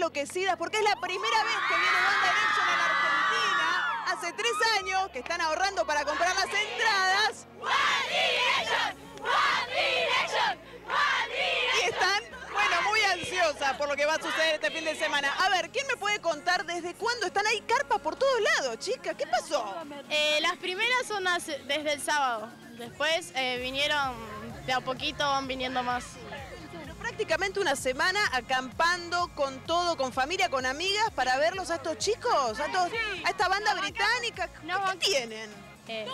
enloquecidas porque es la primera vez que viene One Direction a la Argentina. Hace tres años que están ahorrando para comprar las entradas. Y están, bueno, muy ansiosas por lo que va a suceder este fin de semana. A ver, ¿quién me puede contar desde cuándo están ahí carpas por todos lados, chicas? ¿Qué pasó? Eh, las primeras son desde el sábado. Después eh, vinieron de a poquito, van viniendo más. Prácticamente una semana acampando con todo, con familia, con amigas, para verlos a estos chicos, a, estos- a esta banda británica. ¿Qué tienen? Eh,